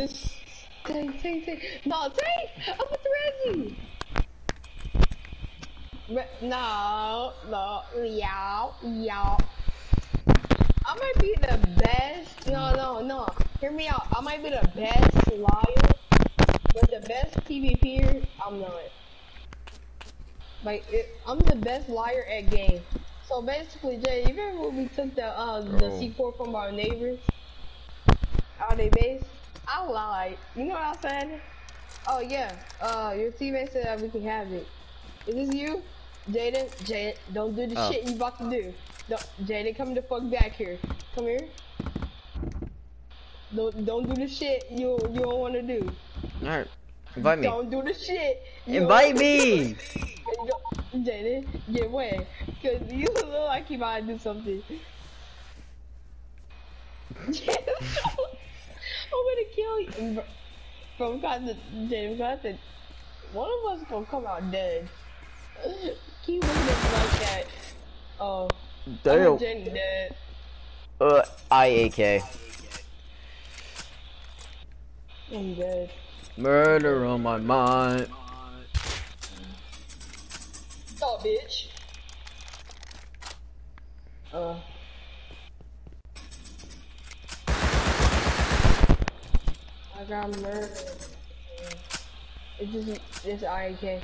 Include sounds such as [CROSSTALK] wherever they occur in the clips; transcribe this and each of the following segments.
this. Tank, tank, tank. No, tank! I'm with Reggie! Re no, no, yow, yow. I might be the best. No, no, no. Hear me out. I might be the best liar, but the best PvPer, I'm not. Like, it, I'm the best liar at game. So basically, Jay, you remember when we took the uh, the Oh. C4 from our neighbors out of their base? I lied. You know what I said? Oh yeah. Uh, your teammate said that we can have it. Is this you, Jaden? Jaden, don't do the Oh. shit you about to do. Don't, Jaden, come the fuck back here. Come here. Don't don't do the shit you you don't want to do. Alright. Invite me. Don't do the shit. you Invite me! [LAUGHS] Jaden, get away. Cause you look like you might do something. [LAUGHS] [LAUGHS] Gonna kill you. From got the Jaden, got the one of us gonna come out dead. [LAUGHS] Keep looking like that. Oh, Damn. I'm dead. Uh, IAK. I'm dead. Murder on my mind. Stop, bitch. Uh. I got. It's just, it's IAK.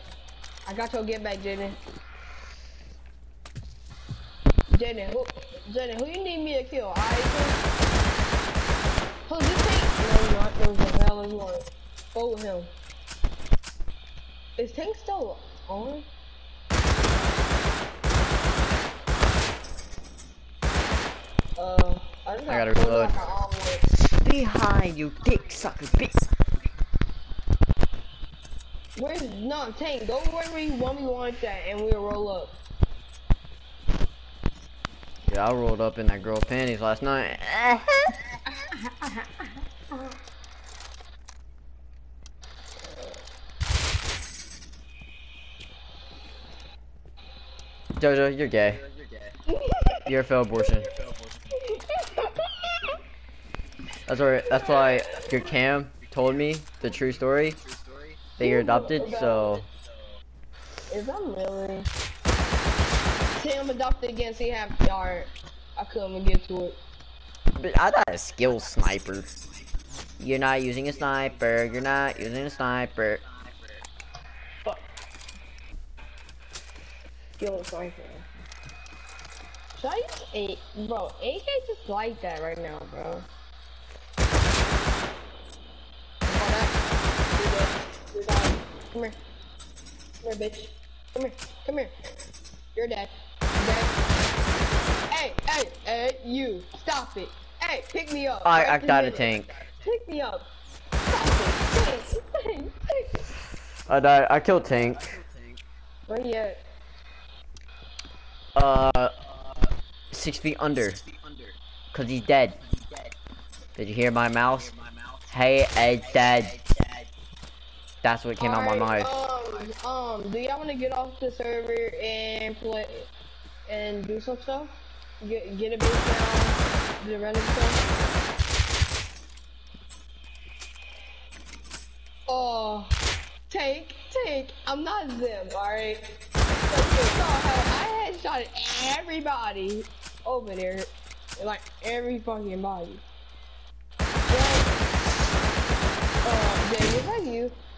I got your get back, Jaden. Jaden, who, Jaden, who you need me to kill? IAK? Who's this tank? No, not. Was a hell of one. Follow him. Is tank still on? Uh, I, I gotta reload. Like. Behind you, dick sucker bitch. Where's no tank? Go wherever you want me want that, and we'll roll up. Yeah, I rolled up in that girl panties last night. [LAUGHS] Jojo, you're gay. [LAUGHS] You're a failed abortion. That's why. That's why your cam told me the true story that you're adopted. So Is I'm really? See, I'm adopted again. See, half yard. I couldn't get to it. But I got a skill sniper. You're not using a sniper. You're not using a sniper. Fuck. Skill sniper. Should I use eight, bro? AK just like that right now, bro. This. Come here. Come here, bitch. Come here. Come here. You're dead. You're dead. Hey, hey, hey, you. Stop it. Hey, pick me up. I I got a tank. Pick me up. Stop it. Tank, tank, tank. I died. I killed tank. Where you at? Uh, six feet under. Cause he's dead. Did you hear my mouse? Hey, it's dead. That's what came out my Alright, mouth. Um, um, do y'all want to get off the server and play and do some stuff? Get get a base down, do the random stuff. Oh, tank, tank. I'm not Zim, alright. So you saw how I had shot at everybody over there, like every fucking body.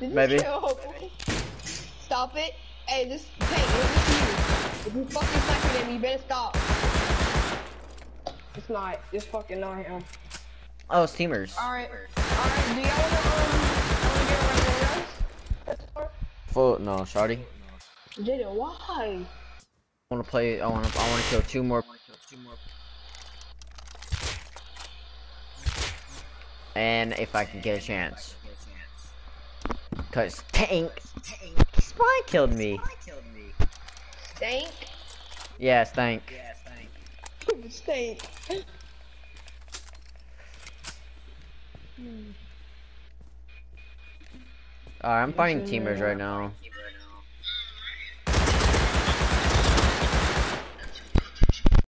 Did Maybe. Stop it. Hey, this tank, is you? If you fucking sniping at me, you better stop. It's not. It's fucking not him. Oh, it's teamers. Alright. Alright, do y'all wanna, um, wanna get around the rest? That's fine. Full no, shorty. Jaden, why? I wanna play. I wanna. I wanna kill two more. And if I can get a chance. Cause tank, spy killed me. Stank? Yes, thank. Stank. Alright, I'm fighting teamers right now.